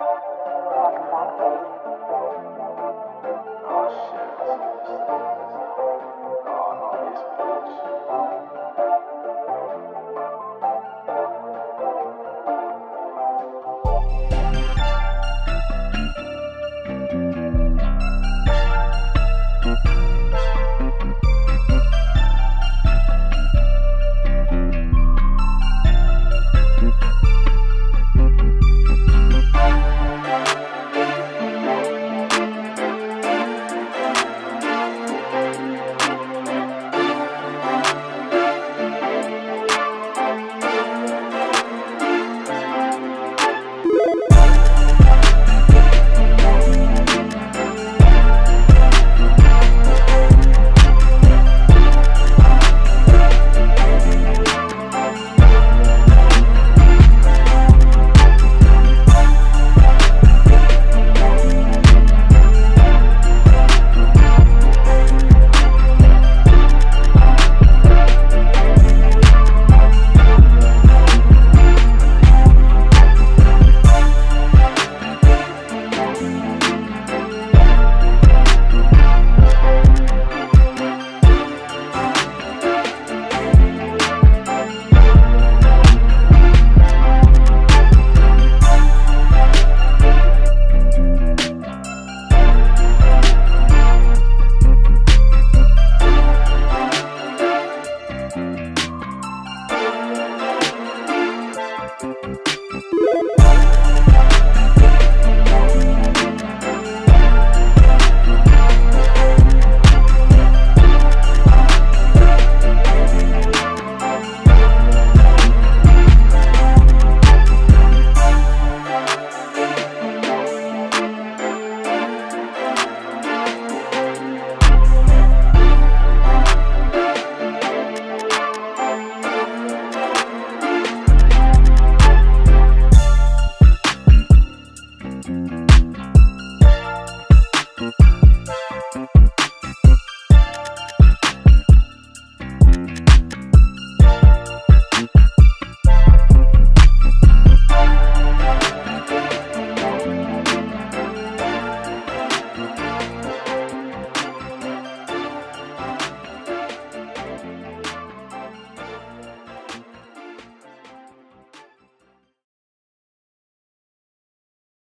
Oh shit. you Thank you.